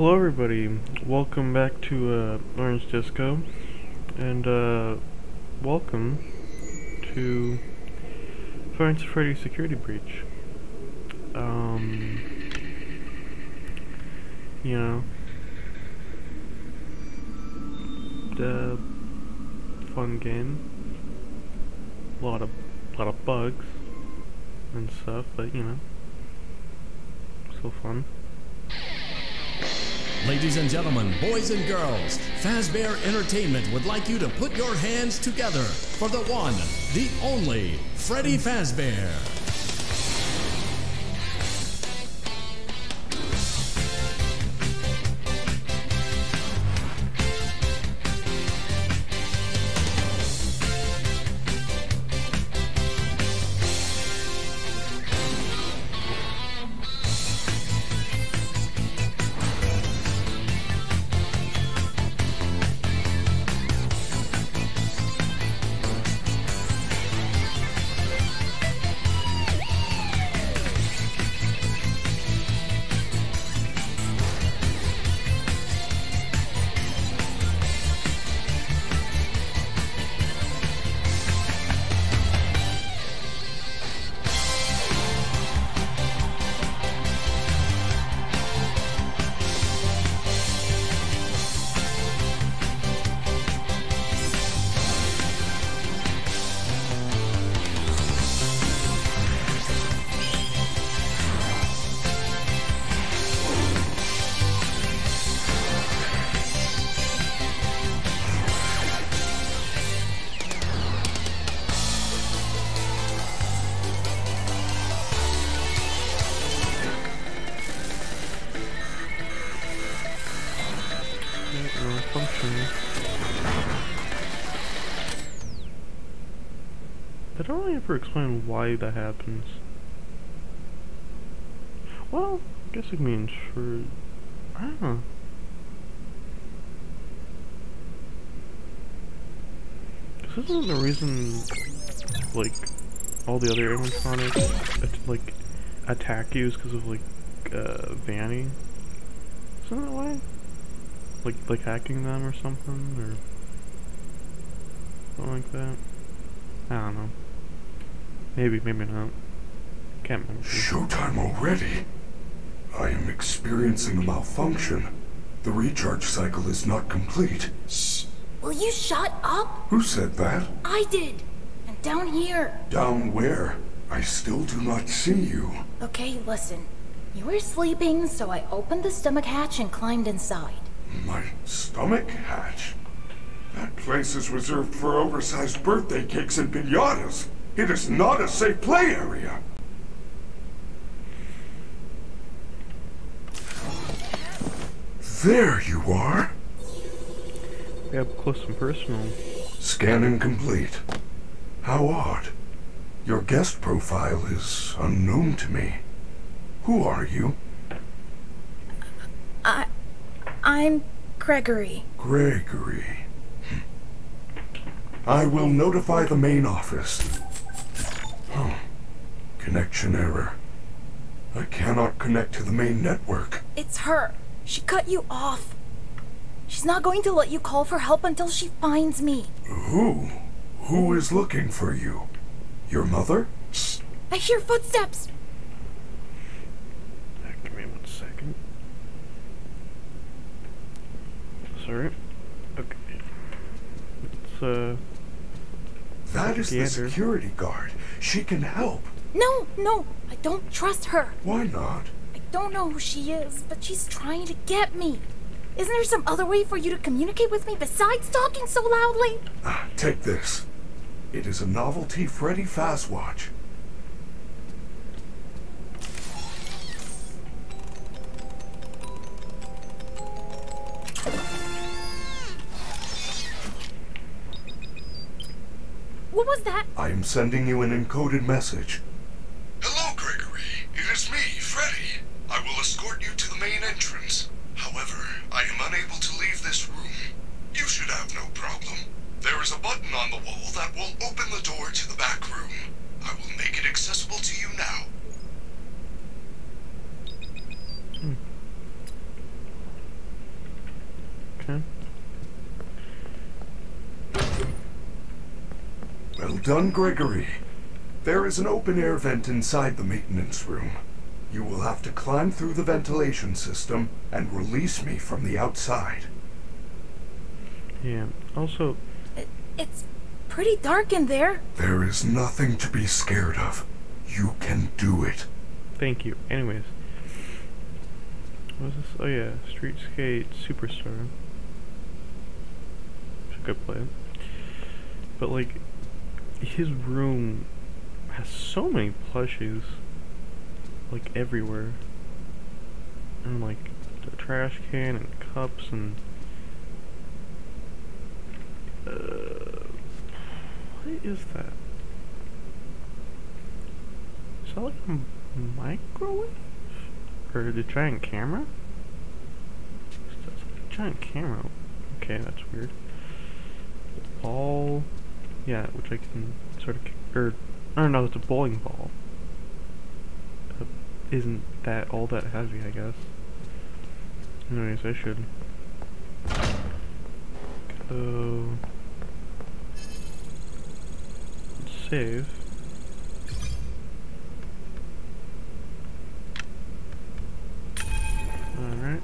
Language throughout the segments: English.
Hello everybody, welcome back to uh, Orange Disco, and uh, welcome to at Freddy's Security Breach. Um, you know, the fun game, a lot of, lot of bugs and stuff, but you know, still fun. Ladies and gentlemen, boys and girls, Fazbear Entertainment would like you to put your hands together for the one, the only, Freddy Fazbear. Really ever explain why that happens. Well, I guess it means for... I don't know. This isn't the reason, like, all the other animatronics, at like, attack you is because of, like, uh, Vanny? Isn't that why? like like hacking them or something or something like that. I don't know. Maybe, maybe not. Can't remember. Showtime already? I am experiencing a malfunction. The recharge cycle is not complete. Shh! Will you shut up? Who said that? I did. And down here. Down where? I still do not see you. Okay, listen. You were sleeping, so I opened the stomach hatch and climbed inside. My stomach hatch? That place is reserved for oversized birthday cakes and pinatas. It is not a safe play area. There you are. Yeah, up close and personal. Scanning complete. How odd. Your guest profile is unknown to me. Who are you? I... I'm Gregory. Gregory. Hmm. I will notify the main office. Connection error. I cannot connect to the main network. It's her. She cut you off. She's not going to let you call for help until she finds me. Who? Who is looking for you? Your mother? Shh! I hear footsteps! Give me one second. Sorry. Okay. It's, uh... That is the Gander. security guard. She can help. No, no, I don't trust her. Why not? I don't know who she is, but she's trying to get me. Isn't there some other way for you to communicate with me besides talking so loudly? Ah, take this. It is a novelty Freddy Fazwatch. What was that? I am sending you an encoded message. Hello, Gregory. It is me, Freddy. I will escort you to the main entrance. However, I am unable to leave this room. You should have no problem. There is a button on that will open the door to the back room. I will make it accessible to you now. Hmm. Okay. Well done, Gregory. There is an open air vent inside the maintenance room. You will have to climb through the ventilation system and release me from the outside. Yeah. Also, It, it's pretty dark in there. There is nothing to be scared of. You can do it. thank you. Anyways. What was this? Oh yeah, Street Skate Superstar. It's a good play. But like, his room has so many plushies. Like everywhere. And like, the trash can and cups and... Uh, what is that? Is that like a microwave? Or the giant camera? That's like a giant camera. Okay, that's weird. Ball. Yeah, which I can sort of. kick- Or. I don't know, it's a bowling ball. Uh, isn't that all that heavy, I guess? Anyways, I should. Go. Save. Alright.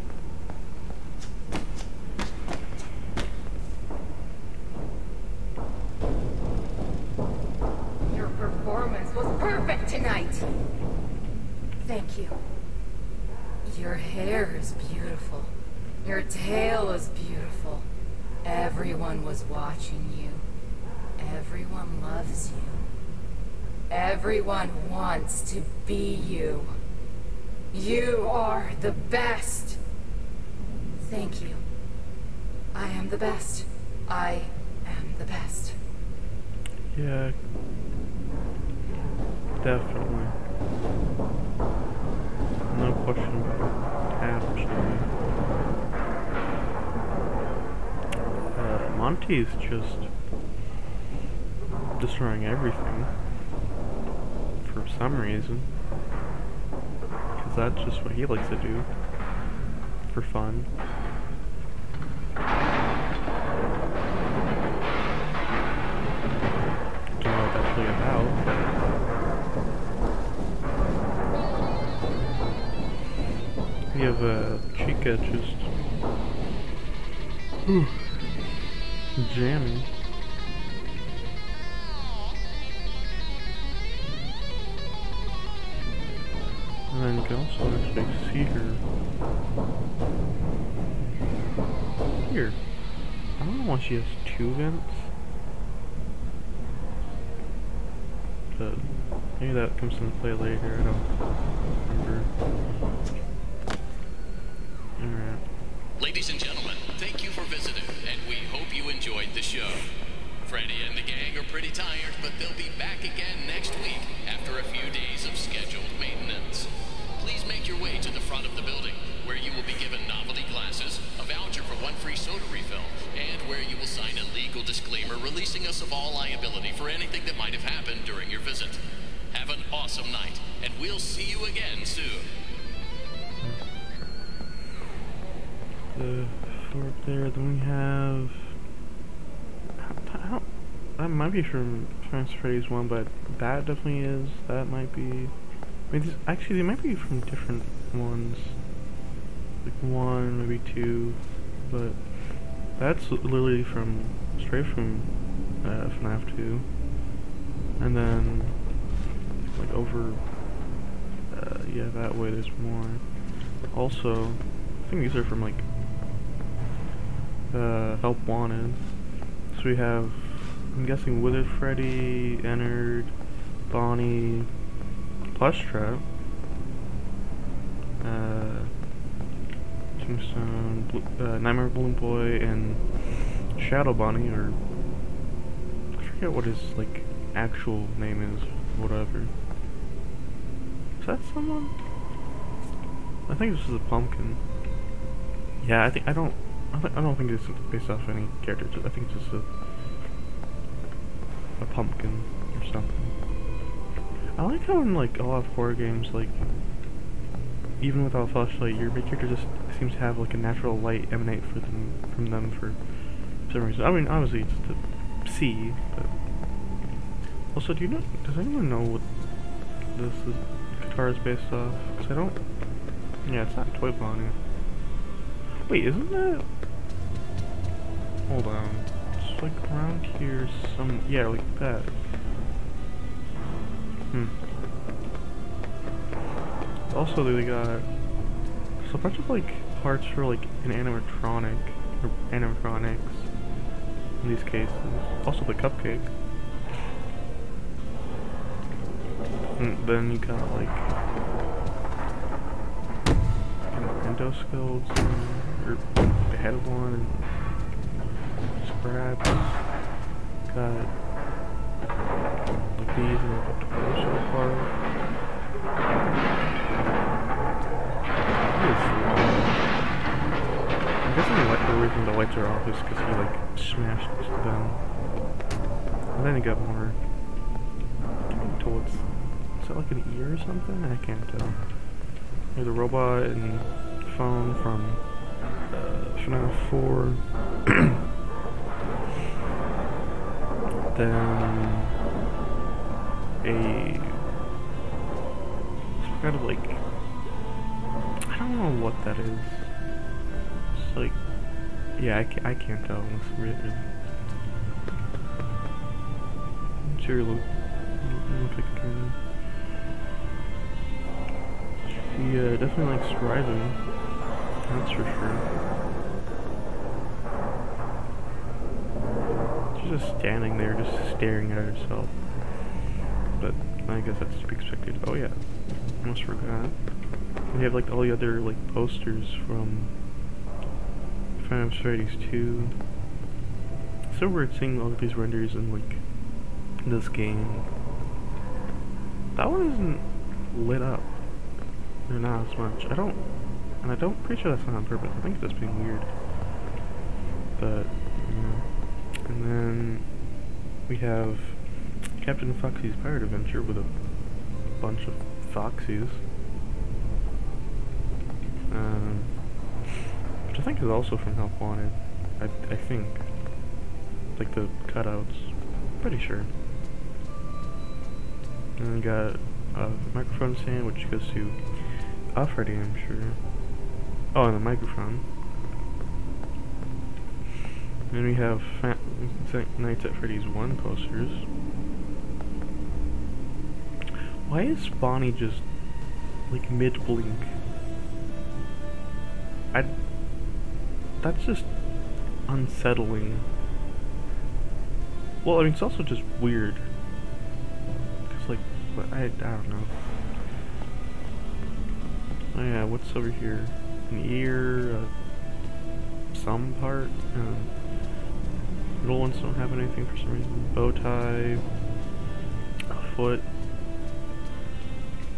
Your performance was perfect tonight. Thank you. Your hair is beautiful. Your tail is beautiful. Everyone was watching you. Everyone loves you. Everyone wants to be you. You are the best. Thank you. I am the best. I am the best. Yeah. Definitely. No question. Absolutely. Uh, Monty's just destroying everything. For some reason. Because that's just what he likes to do. For fun. Vents. But maybe that comes into play later. I don't remember. Alright. Ladies and gentlemen, thank you for visiting, and we hope you enjoyed the show. Freddy and the gang are pretty tired, but they'll be back again next week after a few days of scheduled maintenance. Please make your way to the front of the building, where you will be given novelty glasses, a voucher for one free soda refill, and where you will sign a legal disclaimer releasing us of all liability for anything that might have happened during your visit. Have an awesome night, and we'll see you again soon. The four up there, then we have. I don't. That might be from Final Freddy's one, but that definitely is. That might be. Mean, these, actually, they might be from different ones. Like one, maybe two, but that's literally from straight from uh, FNAF 2. And then, like over, uh, yeah, that way there's more. Also, I think these are from like uh, Help Wanted. So we have, I'm guessing Withered Freddy, Ennard, Bonnie, Plushtrap, uh, Tombstone, Blo- uh, Nightmare Balloon Boy, and Shadow Bonnie, or I forget what his like actual name is, whatever. Is that someone? I think this is a pumpkin. Yeah, I think I don't. I, th- I don't think it's based off any character. I think it's just a a pumpkin or something. I like how in like a lot of horror games, like even without a flashlight, your character just seems to have like a natural light emanate for them from them for some reason. I mean, obviously it's to see, but also, do you know? Does anyone know what this is, guitar is based off? Because I don't. Yeah, it's not Toy Bonnie. Wait, isn't that? Hold on. It's like around here, some yeah, like that. Hmm. Also, they got there's a bunch of like parts for like an animatronic or animatronics in these cases. Also, the cupcake. And then you got like endoskeletons, or the head of one, and scraps. Got Then you got more towards. Is that like an ear or something? I can't tell. There's a robot and phone from uh, FNAF 4. then a kind of like I don't know what that is. It's like yeah, I, I can't tell. It's really. Look. She uh, definitely likes driving. That's for sure. She's just standing there, just staring at herself. But I guess that's to be expected. Oh yeah, almost forgot. We have like all the other like posters from Final Freddy's 2. It's so weird seeing all of these renders and like this game. That one isn't lit up. They're not as much. I don't, and I don't, pretty sure that's not on purpose. I think it's just being weird. But, yeah. And then we have Captain Foxy's Pirate Adventure with a bunch of Foxies. Um, which I think is also from Help Wanted. I, I think. Like the cutouts. Pretty sure. And we got a microphone stand, which goes to a Freddy, I'm sure. Oh, and the microphone. Then we have Nights at Freddy's 1 posters. Why is Bonnie just, like, mid-blink? I... That's just unsettling. Well, I mean, it's also just weird. Like, I, I don't know. Oh yeah, what's over here? An ear, uh, some part. Um, little ones don't have anything for some reason. Bow tie, a foot.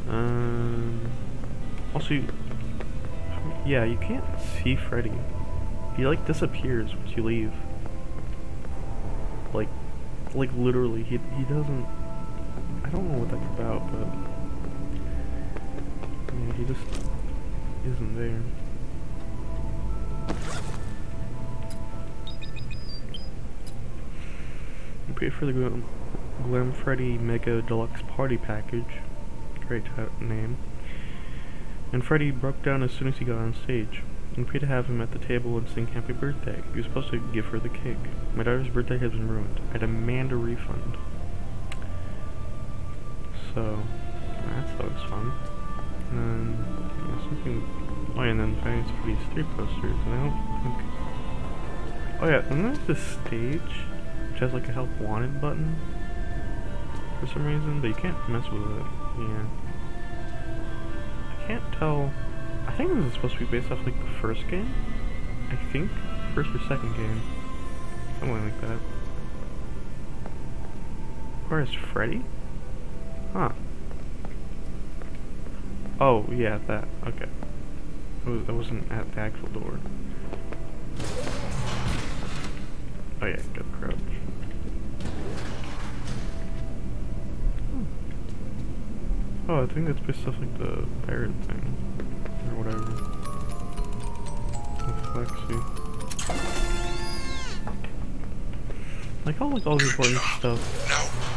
Um, also, you, yeah, you can't see Freddy. He like disappears once you leave. Like, like literally, he he doesn't. I don't know what that's about, but he just isn't there. For the Glam, Freddy Mega Deluxe Party Package. Great name. And Freddy broke down as soon as he got on stage. And paid to have him at the table and sing Happy Birthday. He was supposed to give her the cake. My daughter's birthday has been ruined. I demand a refund. So, that's always fun. And then, yeah, something... Oh yeah, and then finance for these three posters, and I don't think... Oh yeah, and there's this stage, which has like a help wanted button, for some reason, but you can't mess with it. Yeah. I can't tell... I think this is supposed to be based off like the first game? I think? First or second game. Something like that. Where's Freddy? Huh. Oh, yeah, that. Okay. I, was, I wasn't at the actual door. Oh yeah, go crouch. Hmm. Oh, I think that's based off like the pirate thing. Or whatever. Flexi. Like how like all the Good important stuff Now,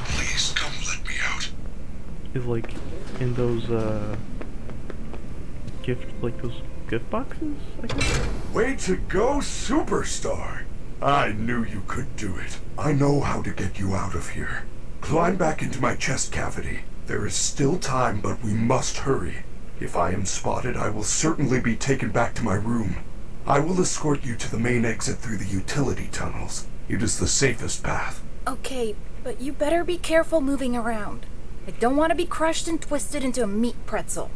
is like in those uh gift like those gift boxes, I guess. Way to go, superstar! I knew you could do it. I know how to get you out of here. Climb back into my chest cavity. There is still time, but we must hurry. If I am spotted, I will certainly be taken back to my room. I will escort you to the main exit through the utility tunnels. It is the safest path. Okay, but you better be careful moving around. I don't want to be crushed and twisted into a meat pretzel.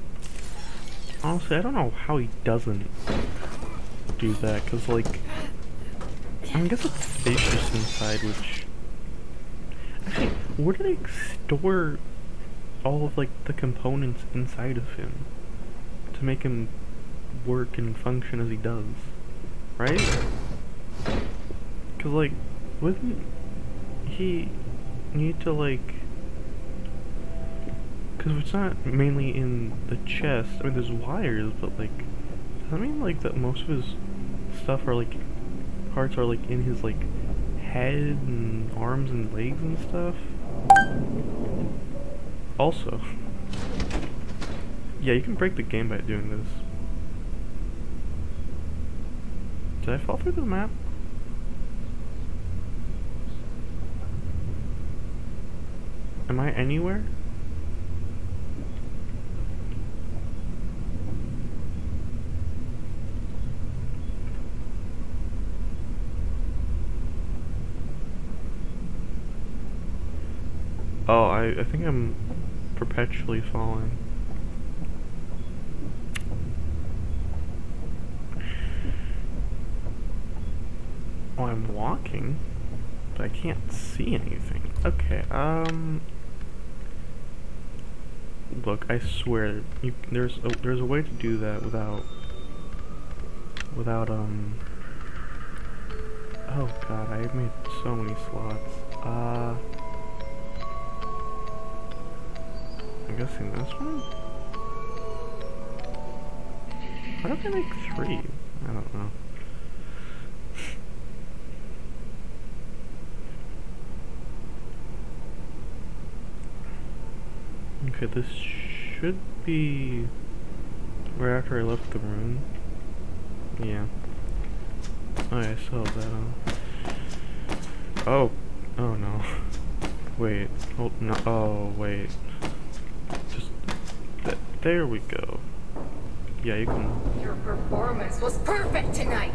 Honestly, I don't know how he doesn't do that, cause like, I guess it's spacious inside, which actually, where do they store all of like the components inside of him to make him work and function as he does, right? Cause like, wouldn't he need to like? Because it's not mainly in the chest. I mean, there's wires, but like, does that mean like that most of his stuff are like parts are like in his like head and arms and legs and stuff? Also, yeah, you can break the game by doing this. Did I fall through the map? Am I anywhere? Oh, I, I think I'm perpetually falling. Oh, I'm walking, but I can't see anything. Okay, um... Look, I swear, you, there's a, there's a way to do that without, without, um... Oh god, I made so many slots. Uh... Guessing this one? How did I make three? I don't know. Okay, this should be right after I left the room. Yeah. Oh, I have that on. Oh. Oh no. Wait. Hold no. Oh, wait. There we go. Yeah, you can. Your performance was perfect tonight.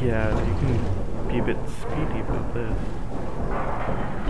Yeah, you can be a bit speedy about this.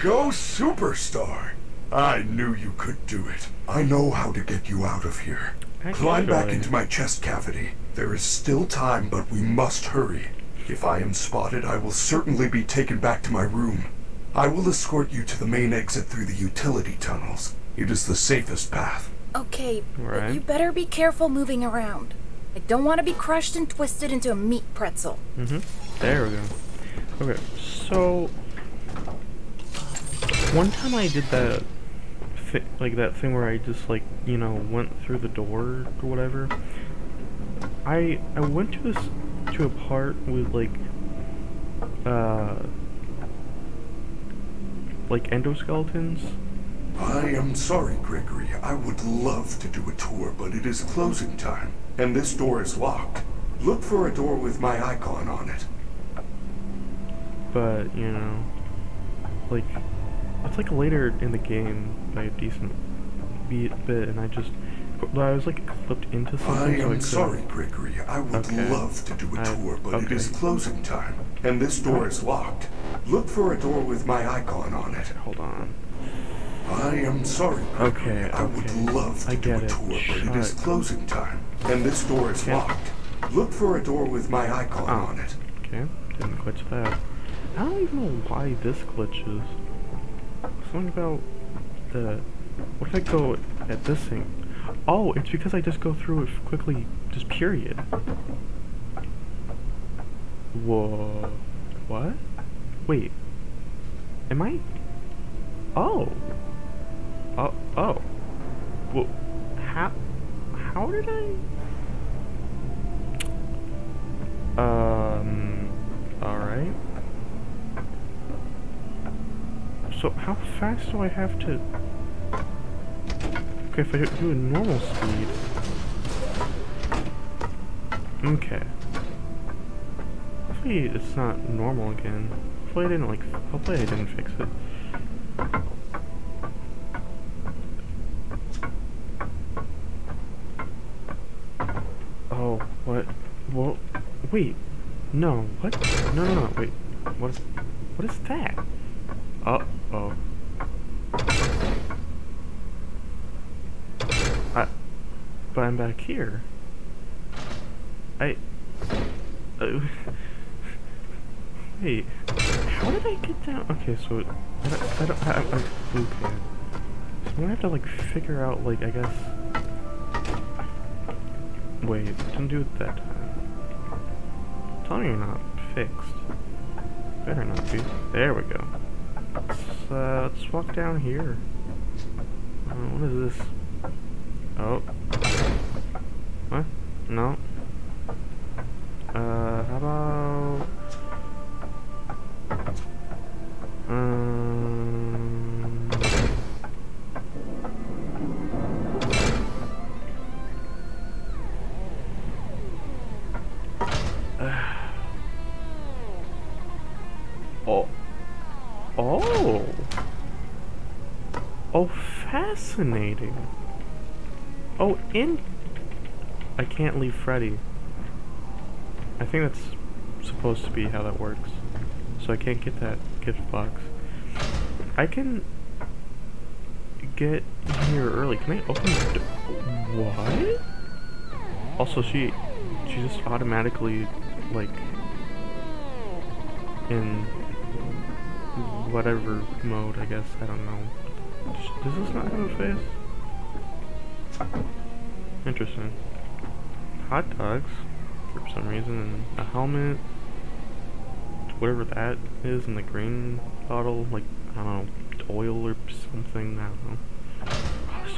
Go, superstar! I knew you could do it. I know how to get you out of here. Climb back Actually- into my chest cavity. There is still time, but we must hurry. If I am spotted, I will certainly be taken back to my room. I will escort you to the main exit through the utility tunnels. It is the safest path. Okay, but Right. you better be careful moving around. I don't want to be crushed and twisted into a meat pretzel. Mm-hmm. There we go. Okay, so one time I did that, like that thing where I just like you know went through the door or whatever. I I went to this to a part with like uh like endoskeletons. I am sorry, Gregory. I would love to do a tour, but it is closing time, and this door is locked. Look for a door with my icon on it. but you know, like it's like later in the game by a decent be- bit, and I just I was like clipped into something. I am couldn't- sorry, Gregory. I would Okay. love to do a I- tour, but it okay. is closing time, and this door is locked. Look for a door with my icon on it. Hold on. I am sorry. Okay, I would love to I do a it. tour, but it is closing time, and this door is locked. Look for a door with my icon Oh. on it. Okay, didn't glitch that. I don't even know why this glitches. Something about the... What if I go at this thing? Oh, it's because I just go through it quickly, just period. Whoa. What? Wait. Am I... Oh. Oh, oh. Well, how... How did I... Um, alright. So how fast do I have to... Okay, if I do a normal speed... Okay. Hopefully it's not normal again. Hopefully I didn't like, hopefully I didn't fix it. Oh, what? Well, wait. No, what? No, no, no, wait. What is, what is that? Uh oh. I, but I'm here. I. Uh, wait. How did I get down? Okay, so I don't. I don't I, I. So I'm gonna have to like figure out like I guess. Wait, didn't do it that time. Tell me you're not fixed. Better not be. There we go. Let's, uh, let's walk down here. Uh, what is this? Oh. No. Uh, how about... Um... Oh. Oh. Oh, fascinating. Oh, in... I can't leave Freddy. I think that's supposed to be how that works. So I can't get that gift box. I can get here early. Can I open the door? What? Also, she, she just automatically, like, in whatever mode, I guess. I don't know. Does this not have a face? Interesting. Hot dogs, for some reason, and a helmet. Whatever that is in the green bottle, like, I don't know, oil or something, I don't know.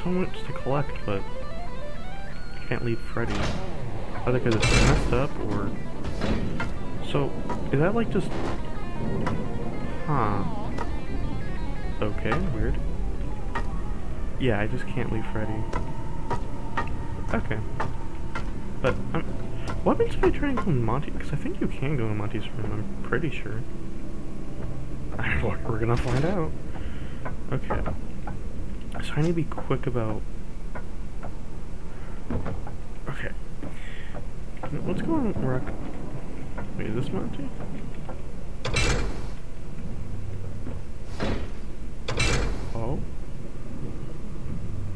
So much to collect, but I can't leave Freddy. Either because it's messed up, or... So, is that like just... Huh. Okay, weird. Yeah, I just can't leave Freddy. Okay. But, um, what if I try and go in Monty? Because I think you can go in Monty's room, I'm pretty sure. We're gonna find out. Okay. So I need to be quick about... Okay. Let's go on rock... Wait, is this Monty? Oh?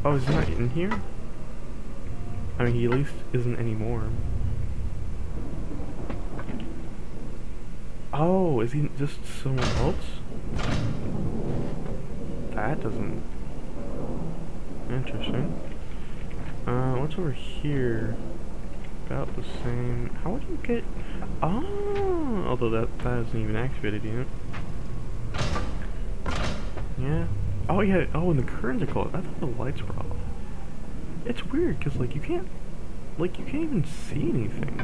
Oh, is he not in here? I mean, he at least isn't anymore. Oh, is he just someone else? That doesn't... Interesting. Uh, what's over here? About the same... How would you get... Oh! Although that, that isn't even activated yet. Yeah. Oh yeah, oh and the curtains are closed. I thought the lights were off. It's weird, because like you can't... Like you can't even see anything.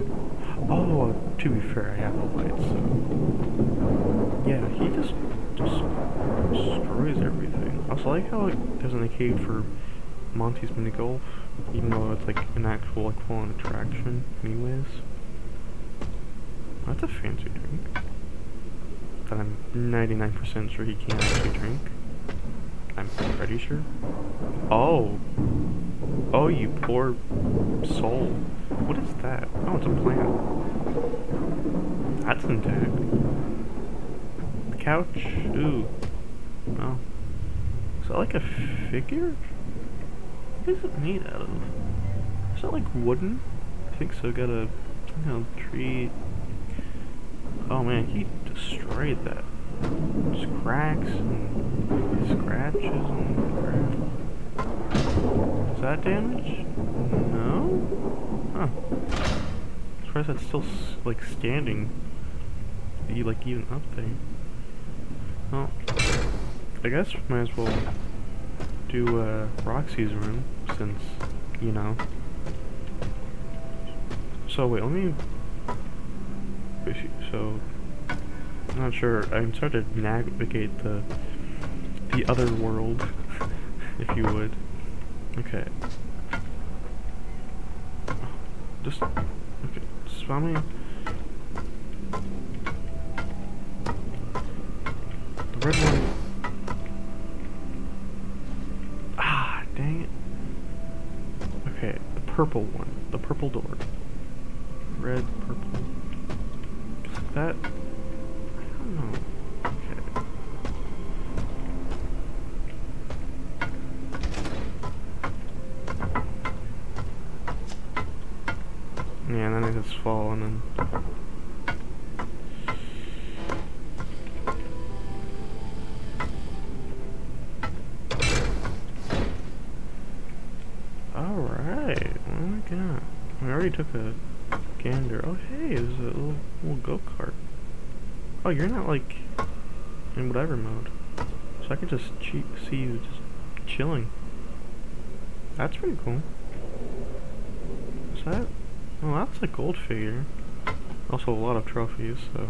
Oh, to be fair, I have the lights, so... Yeah, he just... just destroys everything. I also like how like, there's an arcade for Monty's Mini Golf, even though it's like an actual like full-on attraction anyways. That's a fancy drink. That I'm 99% sure he can't actually drink. I'm pretty sure. Oh. Oh, you poor soul. What is that? Oh, it's a plant. That's intact. couch? Ooh. Oh. Is that like a figure? What is it made out of? Is that like wooden? I think so. Got a you know, tree. Oh man, he destroyed that. Just cracks and scratches and crap. Is that damage? No? Huh. Surprised that's still like standing. Be like even up there. Well, I guess might as well do uh, Roxy's room since you know. So wait, let me. So I'm not sure. I'm starting to navigate the the other world, if you would. Okay. Just okay. Me. The red one. Ah, dang it. Okay, the purple one. The purple door. Red, purple. That. I don't know. Okay. Yeah, and then it just fall and. Alright, oh my god. We already took a gander. Oh hey, there's a little, little go-kart. Oh, you're not like in whatever mode. So I can just see you just chilling. That's pretty cool. Is that? Oh, that's a gold figure. Also a lot of trophies, so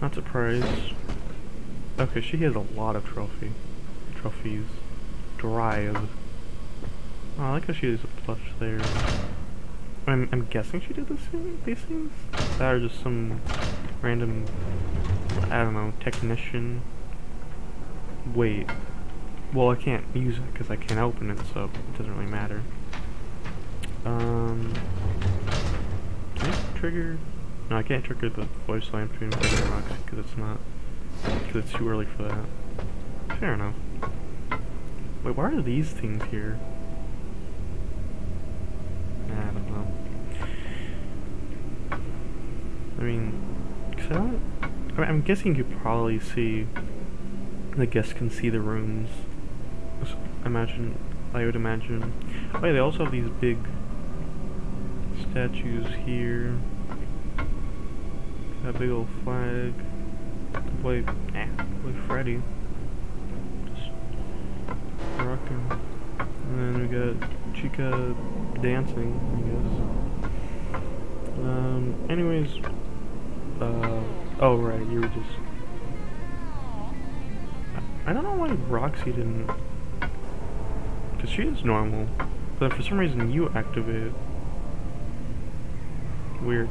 not surprised. Okay, she has a lot of trophy trophies. Drive. Oh, I like how she has a plush there. I'm, I'm guessing she did this thing, these things? That are just some random, I don't know, technician. Wait. Well, I can't use it because I can't open it, so it doesn't really matter. Um, can I trigger? No, I can't trigger the voice line between and Roxy because it's not, because it's too early for that. Fair enough. Wait, why are these things here? I don't know. I mean, I. I mean, I'm guessing you probably see. The guests can see the rooms. S- Imagine, I would imagine. Oh yeah, they also have these big statues here. That big old flag. Boy, eh, boy Freddy. Just rocking. And then we got Chica dancing, I guess. Um, anyways, uh, oh right, you were just. I, don't know why Roxy didn't. Because she is normal, but for some reason you activated. Weird.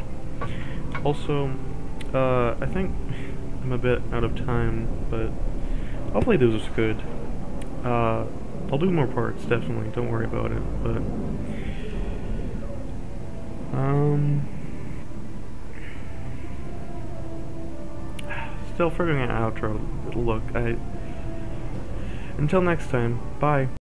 Also, uh, I think I'm a bit out of time, but hopefully this was good. Uh, I'll do more parts, definitely. Don't worry about it. But um, still figuring out outro. Look, I. Until next time. Bye.